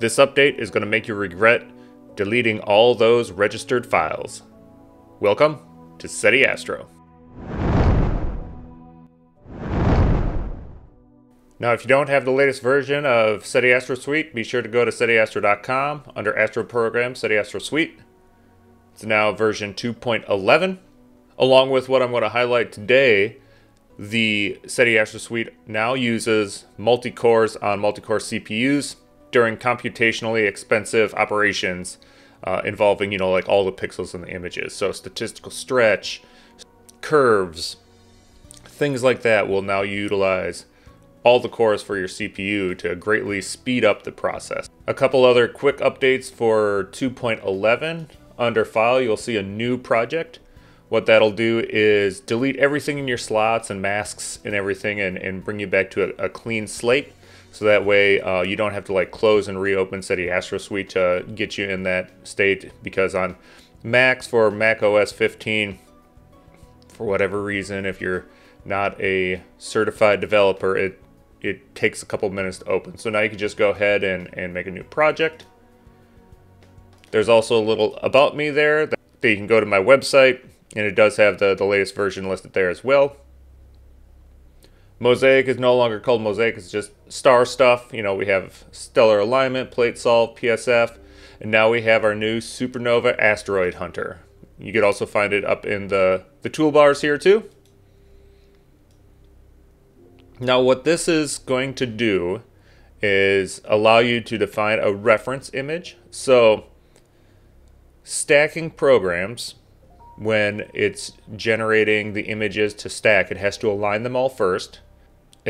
This update is going to make you regret deleting all those registered files. Welcome to SETI Astro. Now, if you don't have the latest version of SETI Astro Suite, be sure to go to SETIAstro.com under Astro Program SETI Astro Suite. It's now version 2.11. Along with what I'm going to highlight today, the SETI Astro Suite now uses multi-cores on multi-core CPUs during computationally expensive operations uh, involving, you know, like all the pixels in the images. So statistical stretch, curves, things like that will now utilize all the cores for your CPU to greatly speed up the process. A couple other quick updates for 2.11. Under File, you'll see a new project. What that'll do is delete everything in your slots and masks and everything and, and bring you back to a, a clean slate. So that way uh, you don't have to like close and reopen SETI Astro Suite to get you in that state because on Macs for Mac OS 15, for whatever reason, if you're not a certified developer, it it takes a couple minutes to open. So now you can just go ahead and, and make a new project. There's also a little about me there that you can go to my website and it does have the, the latest version listed there as well. Mosaic is no longer called Mosaic, it's just star stuff. You know, we have stellar alignment, plate solve, PSF, and now we have our new Supernova Asteroid Hunter. You could also find it up in the, the toolbars here too. Now what this is going to do is allow you to define a reference image. So stacking programs, when it's generating the images to stack, it has to align them all first,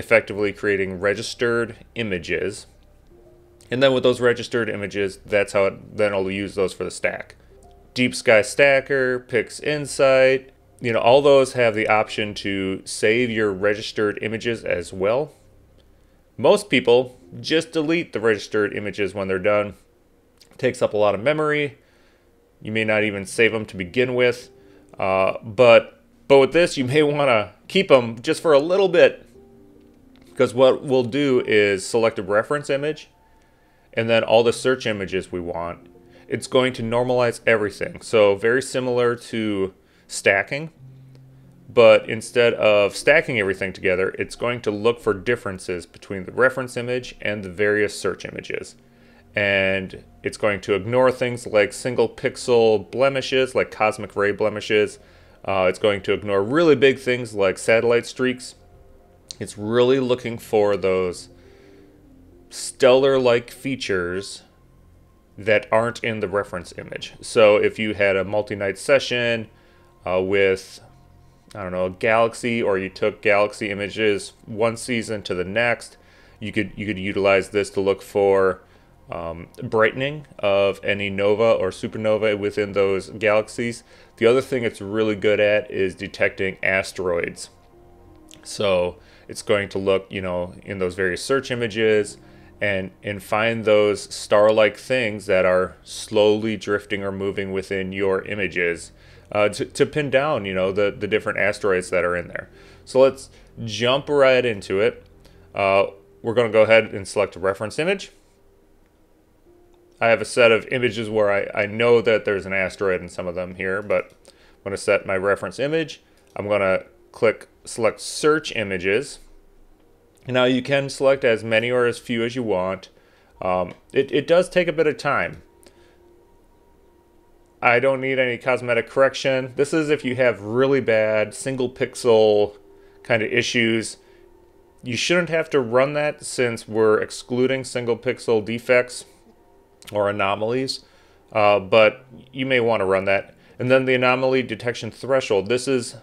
effectively creating registered images. And then with those registered images, that's how it, then it'll use those for the stack. Deep Sky Stacker, PixInsight, you know, all those have the option to save your registered images as well. Most people just delete the registered images when they're done. It takes up a lot of memory. You may not even save them to begin with. Uh, but but with this, you may want to keep them just for a little bit because what we'll do is select a reference image and then all the search images we want. It's going to normalize everything. So very similar to stacking, but instead of stacking everything together, it's going to look for differences between the reference image and the various search images. And it's going to ignore things like single pixel blemishes, like cosmic ray blemishes. Uh, it's going to ignore really big things like satellite streaks. It's really looking for those stellar-like features that aren't in the reference image. So if you had a multi-night session, uh, with I don't know a galaxy, or you took galaxy images one season to the next. You could you could utilize this to look for um, brightening of any nova or supernova within those galaxies. The other thing it's really good at is detecting asteroids. So it's going to look, you know, in those various search images and and find those star-like things that are slowly drifting or moving within your images uh, to, to pin down, you know, the, the different asteroids that are in there. So let's jump right into it. Uh, we're going to go ahead and select a reference image. I have a set of images where I, I know that there's an asteroid in some of them here, but I'm going to set my reference image. I'm going to click select search images. Now you can select as many or as few as you want. Um, it, it does take a bit of time. I don't need any cosmetic correction. This is if you have really bad single pixel kind of issues. You shouldn't have to run that since we're excluding single pixel defects or anomalies, uh, but you may want to run that. And then the anomaly detection threshold. This is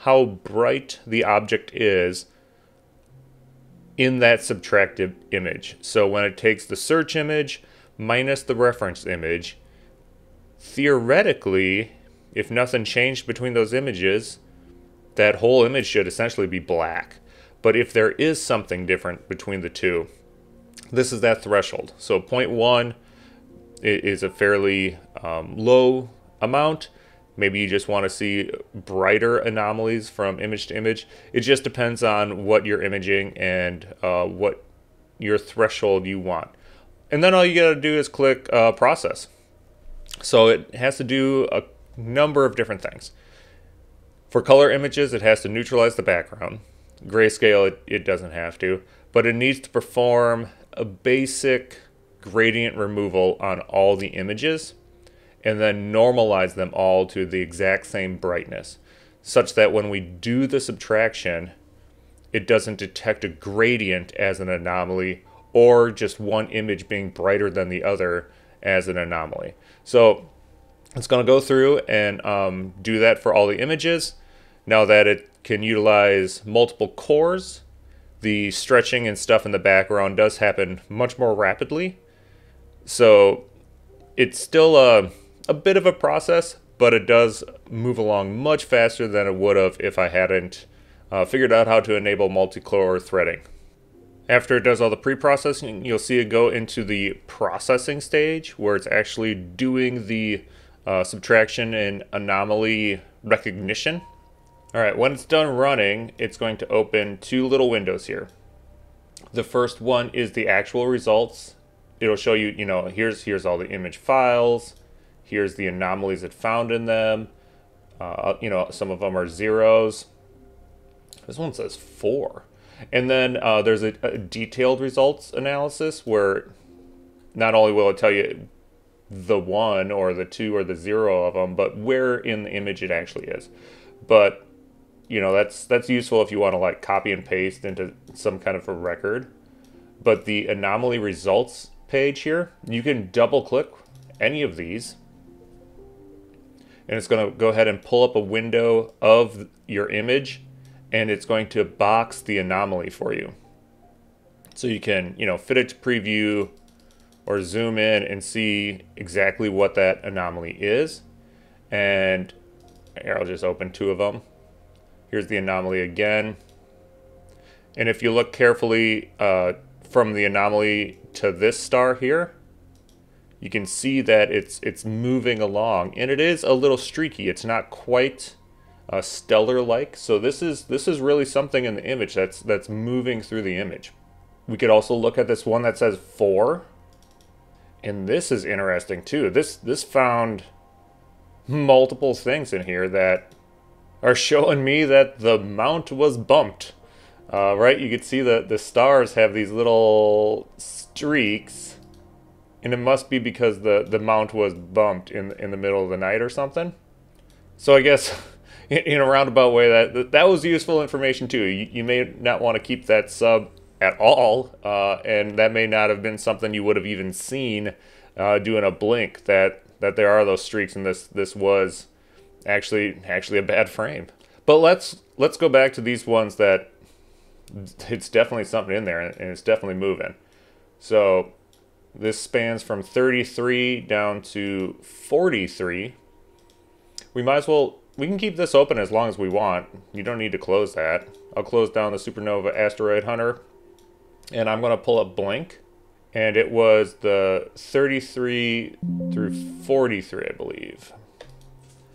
how bright the object is in that subtractive image. So when it takes the search image minus the reference image, theoretically, if nothing changed between those images, that whole image should essentially be black. But if there is something different between the two, this is that threshold. So 0.1 is a fairly um, low amount. Maybe you just want to see brighter anomalies from image to image. It just depends on what you're imaging and uh, what your threshold you want. and then all you gotta do is click uh, process. So it has to do a number of different things. For color images, it has to neutralize the background. Grayscale, it, it doesn't have to, but it needs to perform a basic gradient removal on all the images and then normalize them all to the exact same brightness such that when we do the subtraction, it doesn't detect a gradient as an anomaly or just one image being brighter than the other as an anomaly. So it's going to go through and um, do that for all the images. Now that it can utilize multiple cores, the stretching and stuff in the background does happen much more rapidly. So it's still a, a bit of a process, but it does move along much faster than it would have if I hadn't uh, figured out how to enable multi-core threading. After it does all the pre-processing, you'll see it go into the processing stage where it's actually doing the uh, subtraction and anomaly recognition. All right, when it's done running, it's going to open two little windows here. The first one is the actual results. It'll show you, you know, here's here's all the image files. Here's the anomalies it found in them. Uh, you know, some of them are zeros. This one says four. And then uh, there's a, a, detailed results analysis where not only will it tell you the one or the two or the zero of them, but where in the image it actually is. But you know that's that's useful if you want to like copy and paste into some kind of a record. But the anomaly results page here, you can double click any of these and it's going to go ahead and pull up a window of your image and it's going to box the anomaly for you. So you can, you know, fit it to preview or zoom in and see exactly what that anomaly is. And here, I'll just open two of them. Here's the anomaly again. And if you look carefully uh, from the anomaly to this star here, you can see that it's it's moving along and it is a little streaky. It's not quite uh, stellar like. So this is this is really something in the image that's that's moving through the image. We could also look at this one that says 4. And this is interesting too. This this found multiple things in here that are showing me that the mount was bumped. Uh, right, you can see that the stars have these little streaks. And it must be because the, the mount was bumped in, in the middle of the night or something. So I guess in a roundabout way that that was useful information too. You, you may not want to keep that sub at all, uh, and that may not have been something you would have even seen uh, doing a blink. That that there are those streaks, and this this was actually actually a bad frame. But let's let's go back to these ones that it's definitely something in there, and it's definitely moving. So this spans from 33 down to 43. We might as well we can keep this open as long as we want. You don't need to close that. I'll close down the Supernova Asteroid Hunter. And I'm going to pull up Blink. And it was the 33 through 43, I believe.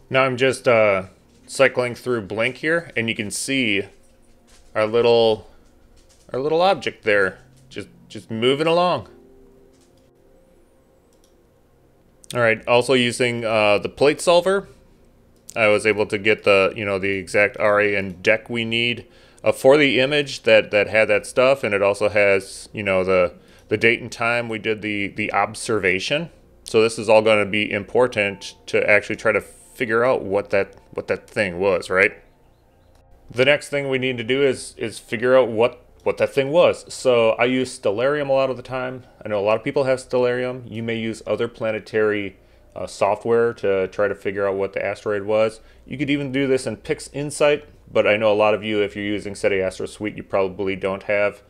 Now I'm just uh, cycling through Blink here. And you can see our little, our little object there. Just, just moving along. All right, also using uh, the plate solver I was able to get the you know the exact RA and Dec we need uh, for the image that that had that stuff, and it also has you know the the date and time we did the the observation. So this is all going to be important to actually try to figure out what that what that thing was, right? The next thing we need to do is is figure out what what that thing was. So I use Stellarium a lot of the time. I know a lot of people have Stellarium. You may use other planetary uh, software to try to figure out what the asteroid was. You could even do this in PixInsight, but I know a lot of you, if you're using SETI Astro Suite, you probably don't have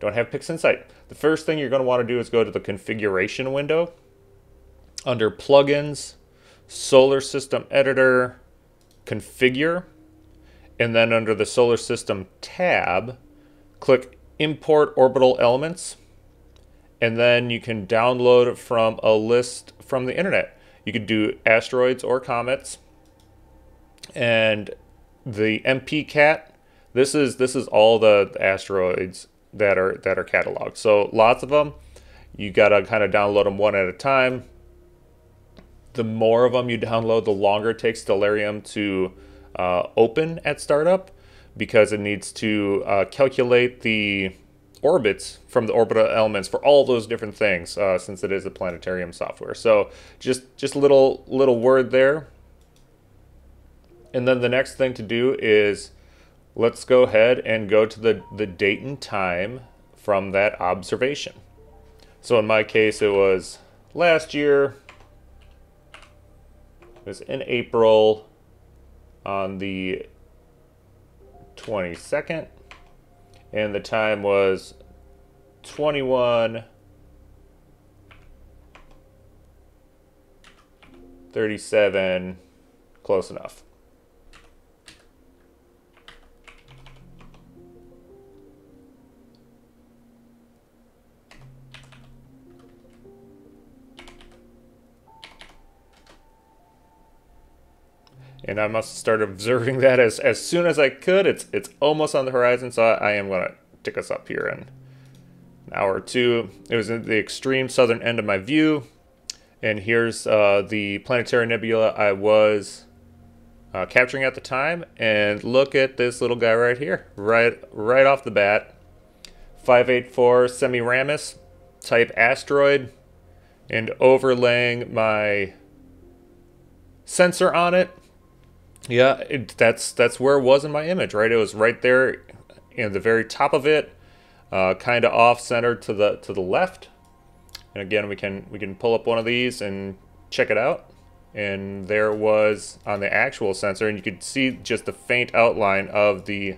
don't have PixInsight. The first thing you're going to want to do is go to the configuration window under plugins, solar system editor, configure, and then under the solar system tab, click import orbital elements, and then you can download from a list from the internet. You could do asteroids or comets. And the MPCat, this is this is all the, asteroids that are that are cataloged. So lots of them. you got to kind of download them one at a time. The more of them you download, the longer it takes Stellarium to uh, open at startup because it needs to uh, calculate the orbits from the orbital elements for all those different things uh, since it is a planetarium software. So just just a little little word there. And then the next thing to do is let's go ahead and go to the, the date and time from that observation. So in my case, it was last year. It was in April on the 22nd and the time was 21 37 close enough and I must start observing that as, as soon as I could. It's it's almost on the horizon, so I, I am going to tick us up here in an hour or two. It was in the extreme southern end of my view, and here's uh, the planetary nebula I was uh, capturing at the time. And look at this little guy right here, right right off the bat, 584 Semiramis type asteroid, and overlaying my sensor on it yeah, it, that's that's where it was in my image, right? It was right there in the very top of it, uh, kind of off center to the to the left. And again, we can we can pull up one of these and check it out. And there was on the actual sensor, and you could see just the faint outline of the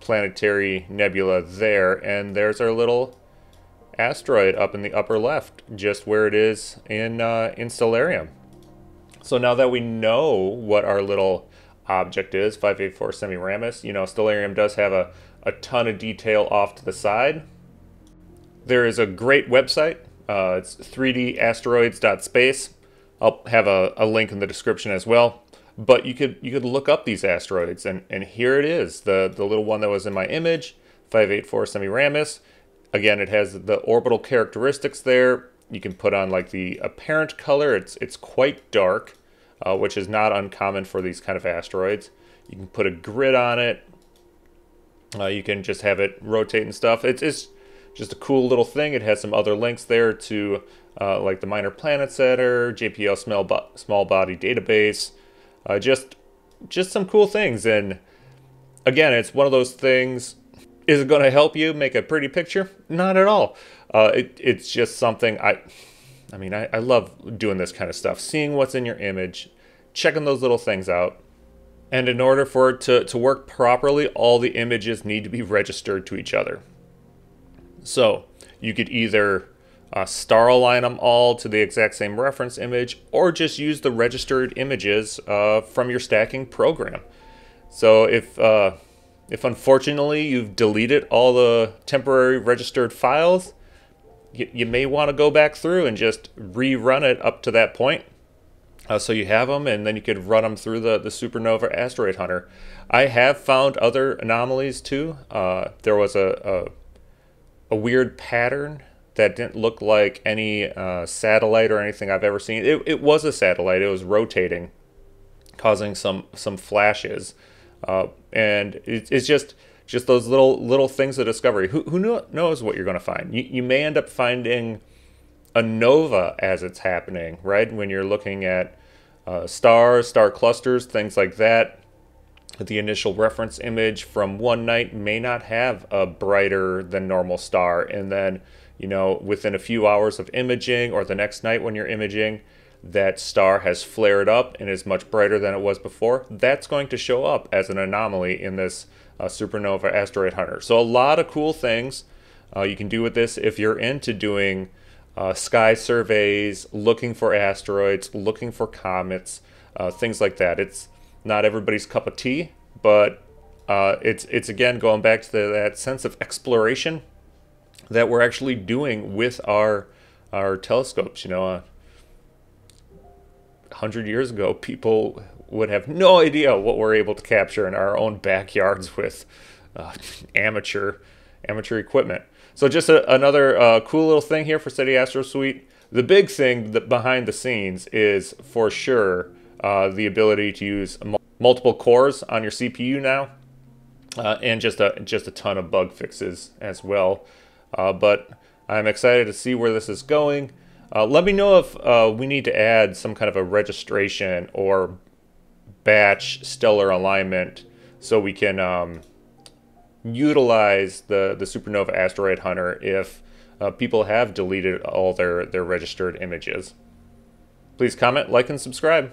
planetary nebula there. And there's our little asteroid up in the upper left, just where it is in uh, in Stellarium. So now that we know what our little object is, 584 Semiramis, you know, Stellarium does have a, a ton of detail off to the side. There is a great website. Uh, it's 3dasteroids.space. I'll have a, a link in the description as well. But you could you could look up these asteroids, and, and here it is, the, the little one that was in my image, 584 Semiramis. Again, it has the orbital characteristics there you can put on like the apparent color. It's it's quite dark, uh, which is not uncommon for these kind of asteroids. You can put a grid on it. Uh, you can just have it rotate and stuff. It's, it's just a cool little thing. It has some other links there to uh, like the Minor Planet Center, JPL Small, Bo Small Body Database, uh, just just some cool things. And again, it's one of those things is it going to help you make a pretty picture? Not at all. Uh, it, it's just something I, I mean, I, I love doing this kind of stuff, seeing what's in your image, checking those little things out. And in order for it to, to work properly, all the images need to be registered to each other. So you could either uh, star align them all to the exact same reference image, or just use the registered images uh, from your stacking program. So if uh, if unfortunately you've deleted all the temporary registered files, you, you may want to go back through and just rerun it up to that point. Uh, so you have them, and then you could run them through the, the Supernova Asteroid Hunter. I have found other anomalies too. Uh, there was a, a, a weird pattern that didn't look like any uh, satellite or anything I've ever seen. It, it was a satellite. It was rotating, causing some some flashes. Uh, and it, it's just just those little little things of discovery. Who, who knows what you're going to find? You, you may end up finding a nova as it's happening, right? When you're looking at uh, stars, star clusters, things like that. The initial reference image from one night may not have a brighter than normal star, and then you know within a few hours of imaging, or the next night when you're imaging, that star has flared up and is much brighter than it was before, that's going to show up as an anomaly in this uh, supernova asteroid hunter. So a lot of cool things uh, you can do with this if you're into doing uh, sky surveys, looking for asteroids, looking for comets, uh, things like that. It's not everybody's cup of tea, but uh, it's it's again going back to the, that sense of exploration that we're actually doing with our our telescopes. You know, uh, 100 years ago, people would have no idea what we're able to capture in our own backyards with uh, amateur amateur equipment. So just a, another uh, cool little thing here for SETI Astro Suite. The big thing behind the scenes is for sure uh, the ability to use multiple cores on your CPU now, uh, and just a just a ton of bug fixes as well. Uh, but I'm excited to see where this is going. Uh, let me know if uh, we need to add some kind of a registration or batch stellar alignment so we can um, utilize the, the Supernova Asteroid Hunter if uh, people have deleted all their, their registered images. Please comment, like, and subscribe.